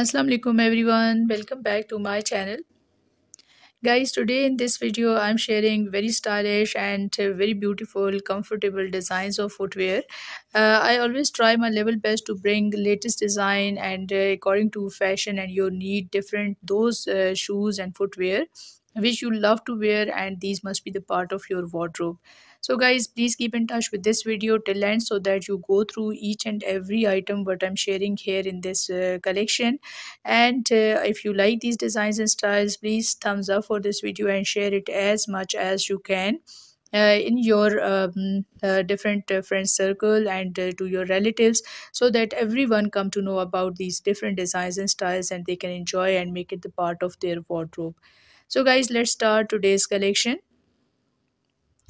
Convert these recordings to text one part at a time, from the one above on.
Assalamu alaikum everyone. Welcome back to my channel. Guys today in this video I'm sharing very stylish and very beautiful comfortable designs of footwear. Uh, I always try my level best to bring latest design and uh, according to fashion and your need different those uh, shoes and footwear which you love to wear and these must be the part of your wardrobe. So guys please keep in touch with this video till end so that you go through each and every item what i'm sharing here in this uh, collection. And uh, if you like these designs and styles please thumbs up for this video and share it as much as you can uh, in your um, uh, different uh, friend circle and uh, to your relatives so that everyone come to know about these different designs and styles and they can enjoy and make it the part of their wardrobe so guys let's start today's collection.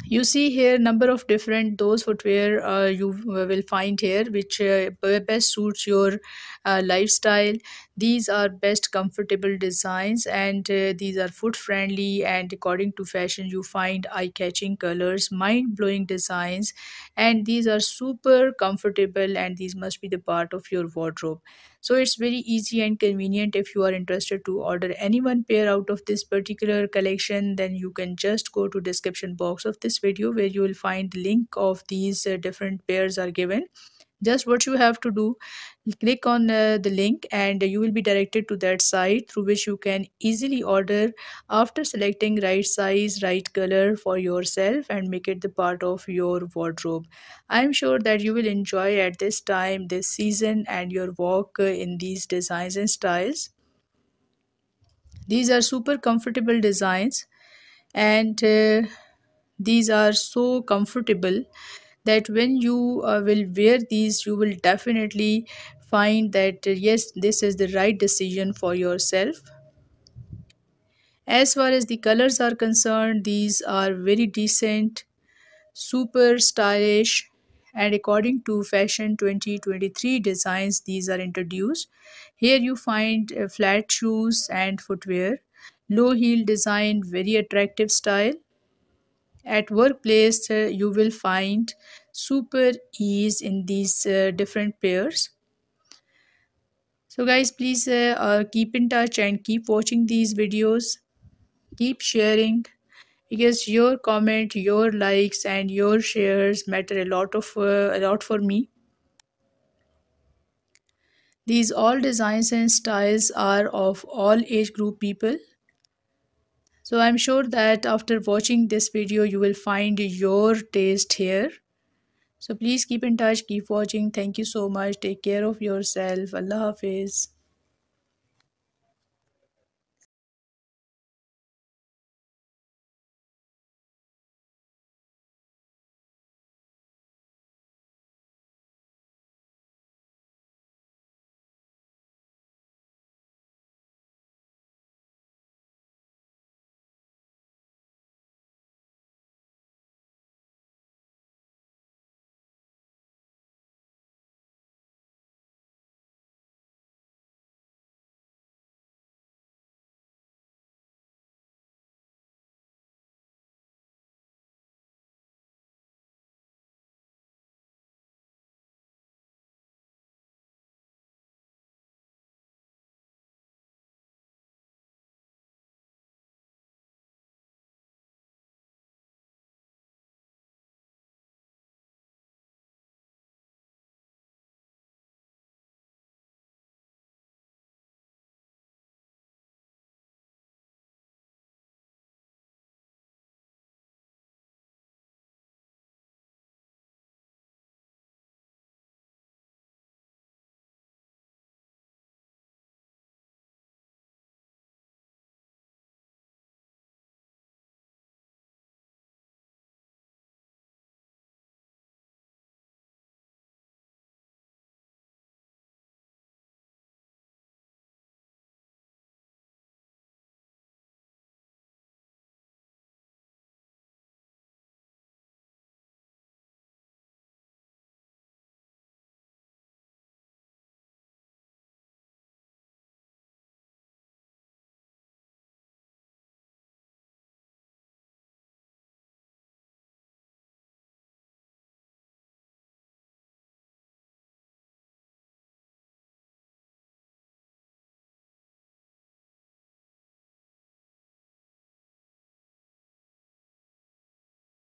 You see here number of different those footwear uh, you will find here which uh, best suits your uh, lifestyle these are best comfortable designs and uh, these are foot friendly and according to fashion you find eye-catching colors mind-blowing designs and these are super comfortable and these must be the part of your wardrobe. So it's very easy and convenient if you are interested to order any one pair out of this particular collection then you can just go to description box of this video where you will find link of these uh, different pairs are given just what you have to do click on uh, the link and you will be directed to that site through which you can easily order after selecting right size right color for yourself and make it the part of your wardrobe. I am sure that you will enjoy at this time this season and your walk in these designs and styles. These are super comfortable designs and uh, these are so comfortable that when you uh, will wear these you will definitely find that uh, yes this is the right decision for yourself. As far as the colors are concerned these are very decent super stylish and according to fashion 2023 designs these are introduced. Here you find uh, flat shoes and footwear. Low heel design very attractive style at workplace uh, you will find super ease in these uh, different pairs so guys please uh, uh, keep in touch and keep watching these videos. Keep sharing because your comment your likes and your shares matter a lot of uh, a lot for me. These all designs and styles are of all age group people so i'm sure that after watching this video you will find your taste here. So please keep in touch keep watching. Thank you so much. Take care of yourself. Allah hafiz